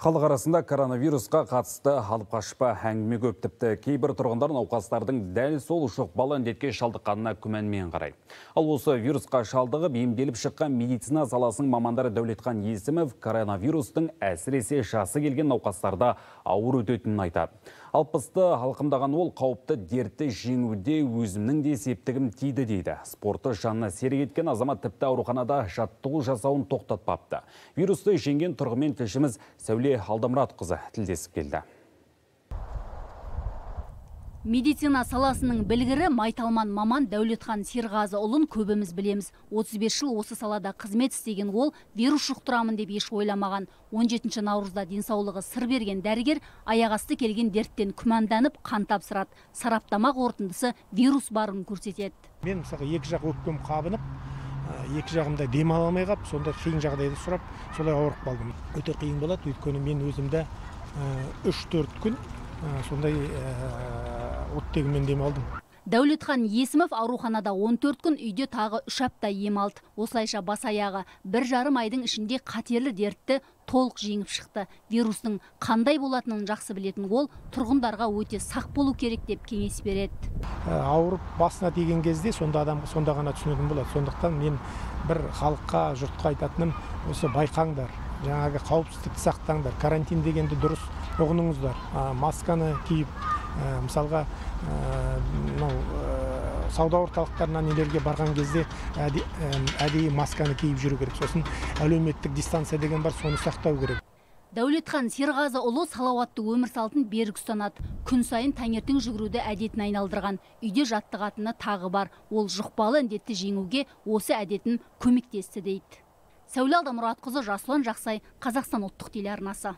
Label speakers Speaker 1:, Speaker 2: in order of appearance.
Speaker 1: Халық арасында коронавирусқа қатысты алып қашпа әңгіме көп тіпті кейбір тұрғындар науқастардың дәл сол жұқпалы індетке шалдыққанына күмәнмен қарайды. Ал осы вирусқа шалдығып емделіп шыққан медицина саласының мамандары Дәулетхан Есімов коронавирустың әсіресе жасы келген науқастарда ауыр өтетінін айтады. Алпысты алқымдаған ол қауіпті дертті жеңуде өзімнің де септігім тиді дейді. Спорты жанына серік еткен азамат тіпті ауруханада жаттығу жасауын тоқтатпапты. Вирусты жеңген тұрғымен тілшіміз Сәуле Алдамұратқызы тілдесіп келді.
Speaker 2: Медицина саласының білгірі майталман маман Дәулетхан Серғазы ұлын көбіміз білеміз. 35 жыл осы салада қызмет істеген ол вирус жұқтырамын деп еш ойламаған. 17 наурызда денсаулығы сыр берген дәрігер аяғасты келген дерттен күмәнданып қан тапсырады. Сараптама қорытындысы вирус барын көрсетеді.
Speaker 3: Мен мысалға екі жақ өкпем қабынып, екі жағымда демала алмай қалып, сонда қиын жағдайды сұрап, солай ауырып қалдым. Өте қиын болады, өйткені мен өзімді 3-4 күн сондай оттегімен дем алдым
Speaker 2: Дәулетхан Есімов ауруханада 14 күн үйде тағы үш апта ем алды. Осылайша бас аяғы бір жарым айдың ішінде қатерлі дертті толық жеңіп шықты. Вирустың қандай болатынын жақсы білетін ол тұрғындарға өте сақ болу керек деп кеңес береді.
Speaker 3: Ауырып басына тиген кезде сонда адам сонда ғана түсінетін болады. Сондықтан мен бір халыққа, жұртқа айтатыным осы байқаңдар, жаңағы қауіпсіздікті сақтаңдар. Карантин дегенді дұрыс ұғыныңыздар. Масканы киіп, мысалға мынау сауда орталықтарына нелерге барған кезде әдейі масканы киіп жүру керек сосын әлеуметтік дистанция деген бар соны сақтау керек
Speaker 2: Дәулетхан Серғазы ұлы салауатты өмір салтын берік ұстанады. Күн сайын таңертең жүгіруді әдетін айналдырған. Үйде жаттығатыны тағы бар. Ол жұқпалы індетті жеңуге осы әдетін көмектесті дейді. Сәуле Алдамұратқызы, Жасұлан Жақсай, Қазақстан ұлттық телеарнасы.